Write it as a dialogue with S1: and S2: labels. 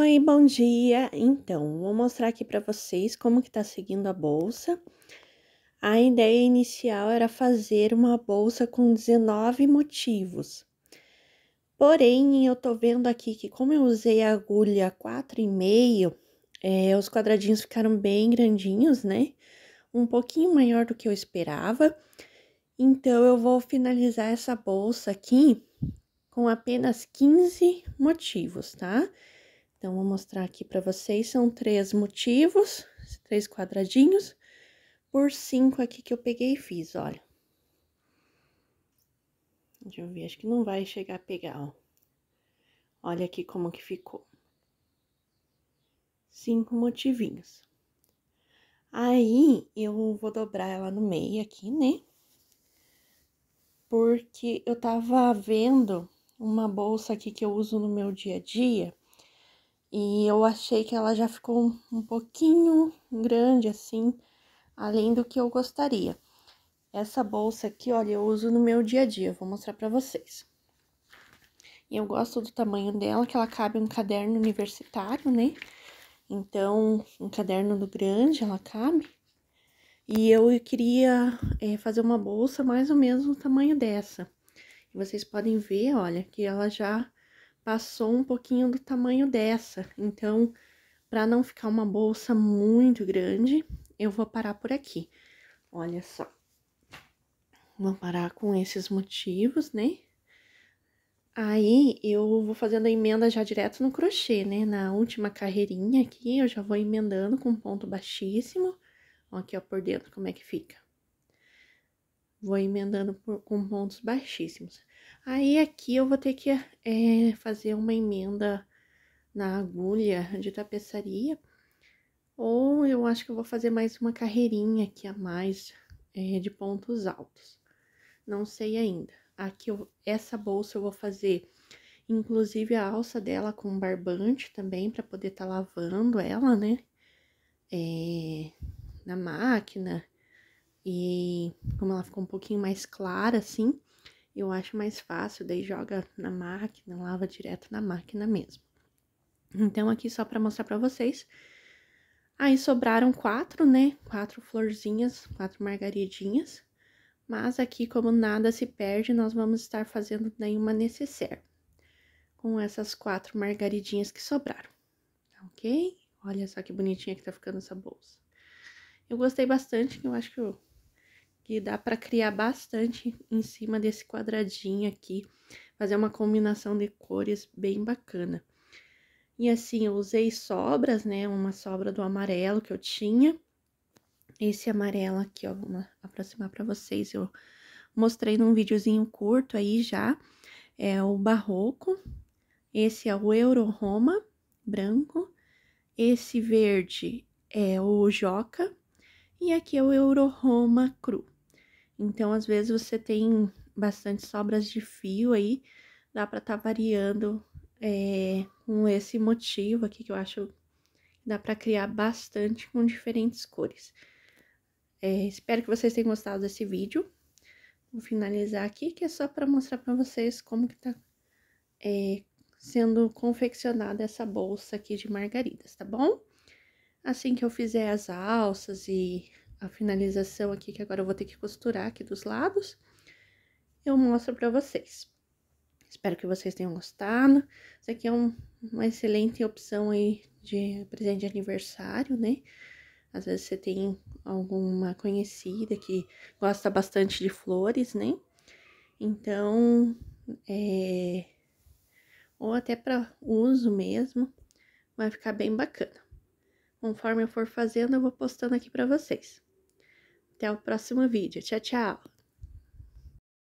S1: Oi, bom dia. Então, vou mostrar aqui para vocês como que tá seguindo a bolsa. A ideia inicial era fazer uma bolsa com 19 motivos. Porém, eu tô vendo aqui que como eu usei a agulha 4,5, é, os quadradinhos ficaram bem grandinhos, né? Um pouquinho maior do que eu esperava. Então, eu vou finalizar essa bolsa aqui com apenas 15 motivos, tá? Então, vou mostrar aqui para vocês, são três motivos, três quadradinhos, por cinco aqui que eu peguei e fiz, olha. Deixa eu ver, acho que não vai chegar a pegar, ó. Olha aqui como que ficou. Cinco motivinhos. Aí, eu vou dobrar ela no meio aqui, né? Porque eu tava vendo uma bolsa aqui que eu uso no meu dia a dia e eu achei que ela já ficou um pouquinho grande assim, além do que eu gostaria. Essa bolsa aqui, olha, eu uso no meu dia a dia, vou mostrar pra vocês. E eu gosto do tamanho dela, que ela cabe um caderno universitário, né? Então, um caderno do grande, ela cabe. E eu queria é, fazer uma bolsa mais ou menos do tamanho dessa. E vocês podem ver, olha, que ela já passou um pouquinho do tamanho dessa. Então, para não ficar uma bolsa muito grande, eu vou parar por aqui. Olha só. Vou parar com esses motivos, né? Aí, eu vou fazendo a emenda já direto no crochê, né? Na última carreirinha aqui, eu já vou emendando com ponto baixíssimo. Ó, aqui, ó, por dentro, como é que fica. Vou emendando por, com pontos baixíssimos. Aí, aqui eu vou ter que é, fazer uma emenda na agulha de tapeçaria. Ou eu acho que eu vou fazer mais uma carreirinha aqui a mais é, de pontos altos. Não sei ainda. Aqui, eu, essa bolsa eu vou fazer, inclusive, a alça dela com barbante também, para poder estar tá lavando ela, né? É, na máquina. E como ela ficou um pouquinho mais clara, assim, eu acho mais fácil, daí joga na máquina, lava direto na máquina mesmo. Então, aqui só para mostrar para vocês. Aí, sobraram quatro, né? Quatro florzinhas, quatro margaridinhas. Mas aqui, como nada se perde, nós vamos estar fazendo daí uma necessaire. Com essas quatro margaridinhas que sobraram, tá ok? Olha só que bonitinha que tá ficando essa bolsa. Eu gostei bastante, eu acho que eu que dá para criar bastante em cima desse quadradinho aqui, fazer uma combinação de cores bem bacana. E assim, eu usei sobras, né, uma sobra do amarelo que eu tinha, esse amarelo aqui, ó, vou aproximar para vocês, eu mostrei num videozinho curto aí já, é o barroco, esse é o Euro Roma branco, esse verde é o Joca, e aqui é o Euro Roma cru. Então, às vezes, você tem bastante sobras de fio aí, dá pra tá variando é, com esse motivo aqui, que eu acho dá pra criar bastante com diferentes cores. É, espero que vocês tenham gostado desse vídeo. Vou finalizar aqui, que é só pra mostrar pra vocês como que tá é, sendo confeccionada essa bolsa aqui de margaridas, tá bom? Assim que eu fizer as alças e a finalização aqui, que agora eu vou ter que costurar aqui dos lados, eu mostro pra vocês. Espero que vocês tenham gostado. Isso aqui é um, uma excelente opção aí de presente de aniversário, né? Às vezes você tem alguma conhecida que gosta bastante de flores, né? Então, é... Ou até para uso mesmo, vai ficar bem bacana. Conforme eu for fazendo, eu vou postando aqui para vocês. Até o próximo vídeo. Tchau, tchau!